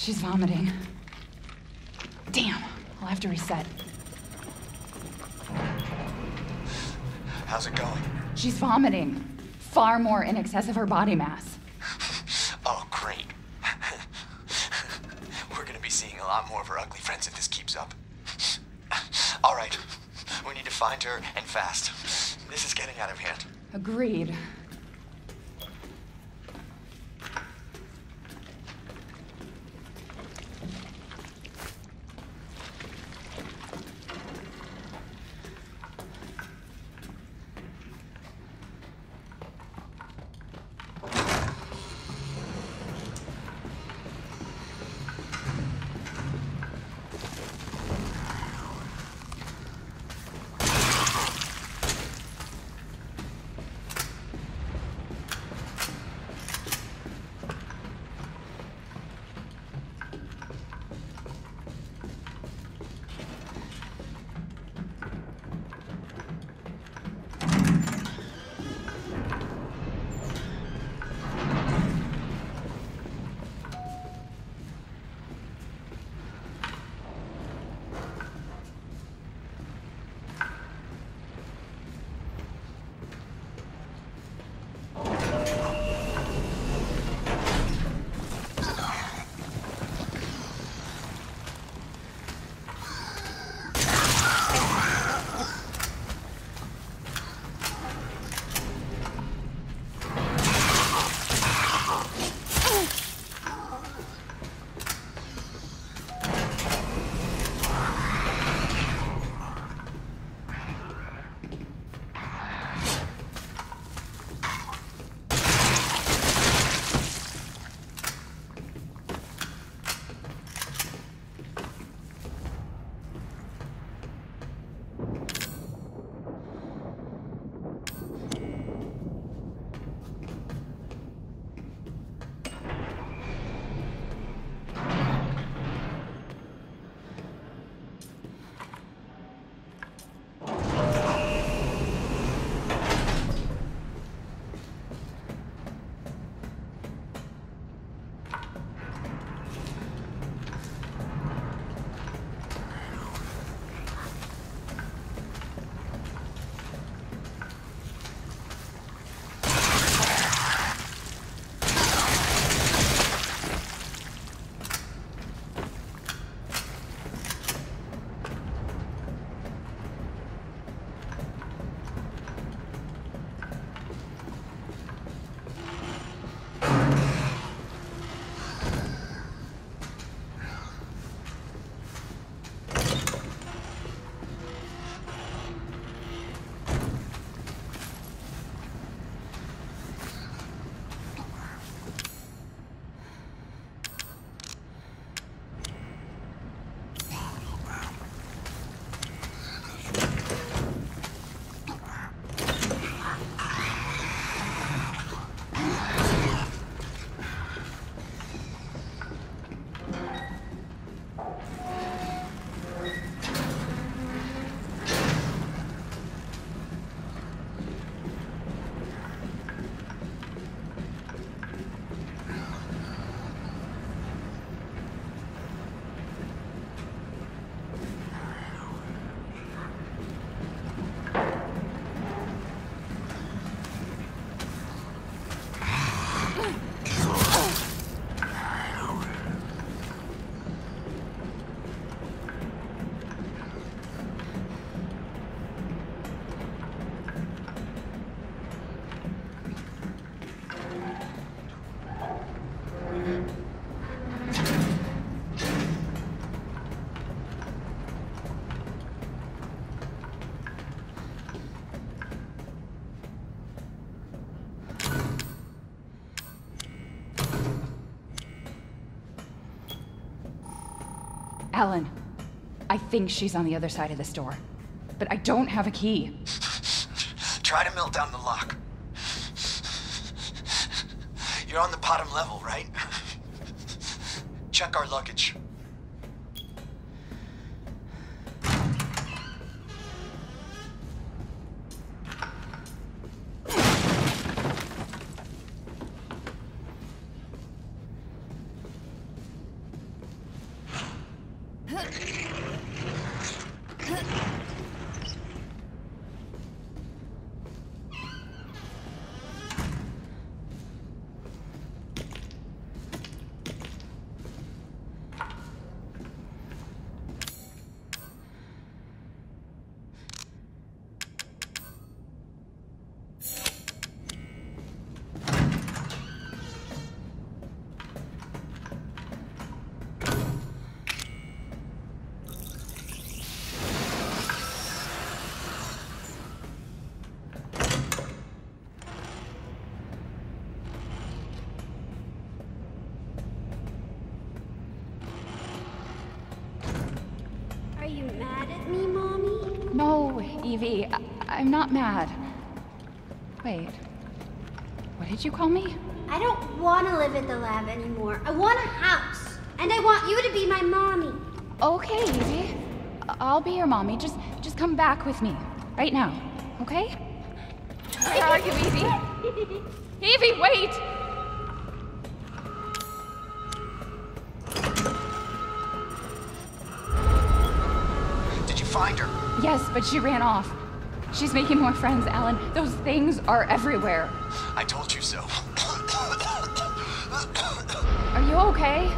She's vomiting. Damn, I'll have to reset. How's it going? She's vomiting. Far more in excess of her body mass. Oh, great. We're gonna be seeing a lot more of her ugly friends if this keeps up. All right, we need to find her and fast. This is getting out of hand. Agreed. Alan, I think she's on the other side of this door. But I don't have a key. Try to melt down the lock. You're on the bottom level, right? Check our luggage. Evie, I- I'm not mad. Wait. What did you call me? I don't want to live at the lab anymore. I want a house. And I want you to be my mommy. Okay, Evie. I'll be your mommy. Just just come back with me. Right now. Okay? You, Evie? Evie, wait! Yes, but she ran off. She's making more friends, Alan. Those things are everywhere. I told you so. Are you okay?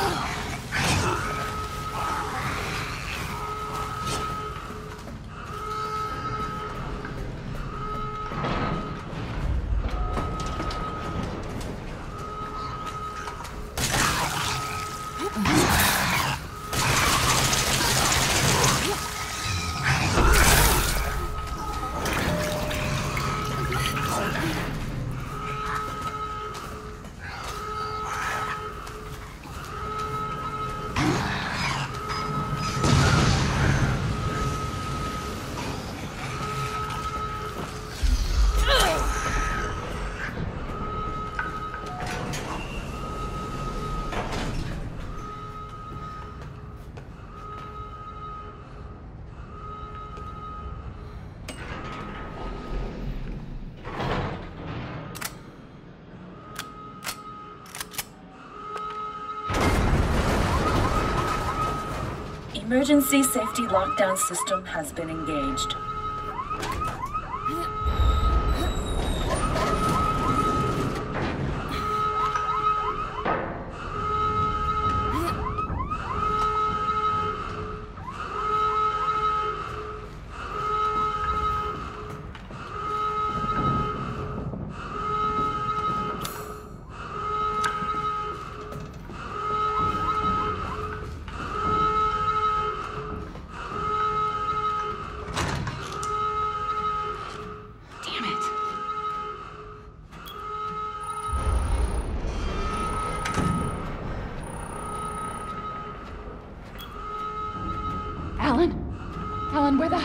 Ugh. Emergency safety lockdown system has been engaged.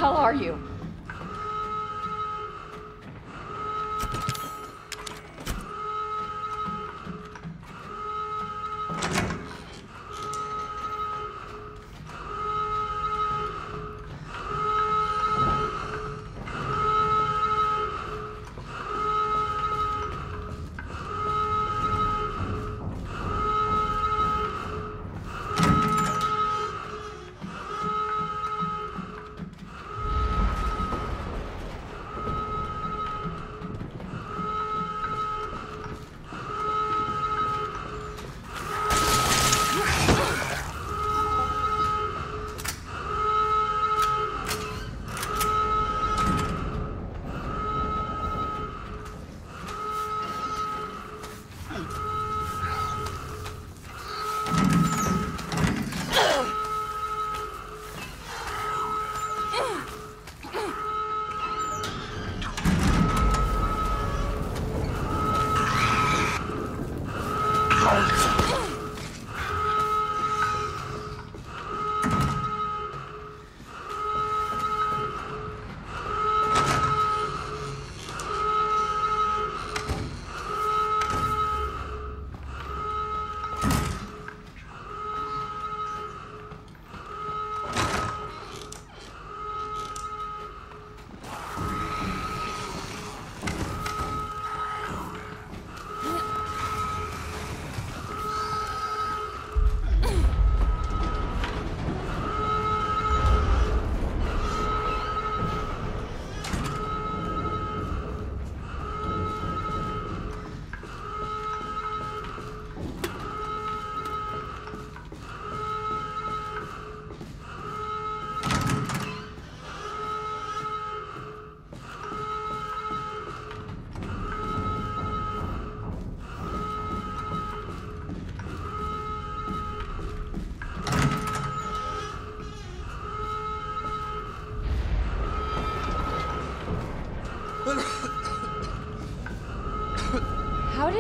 Hell are you?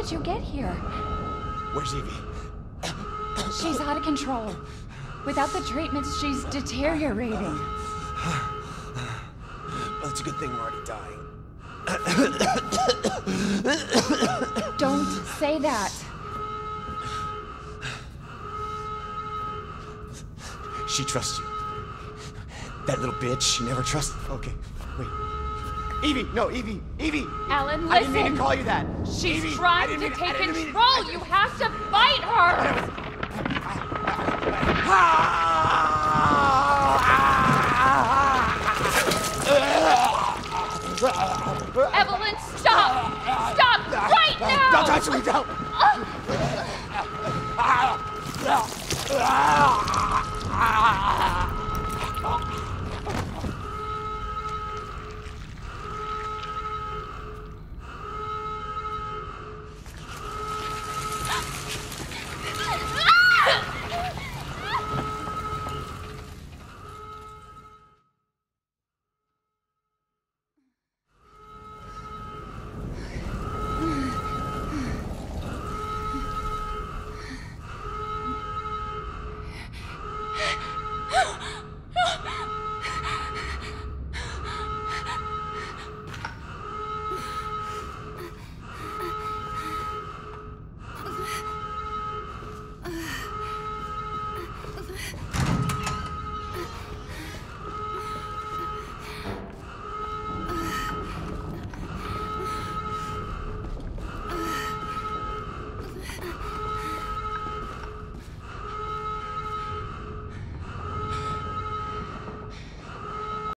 Did you get here? Where's Evie? She's out of control. Without the treatments, she's deteriorating. Well, it's a good thing we're already dying. Don't say that. She trusts you. That little bitch, she never trusted. Okay. Evie, no, Evie, Evie. Alan, I didn't mean to call you that. She's Evie, trying to take control. You have to fight her. Eveline, stop! Stop right now! Don't touch me, don't! Uh.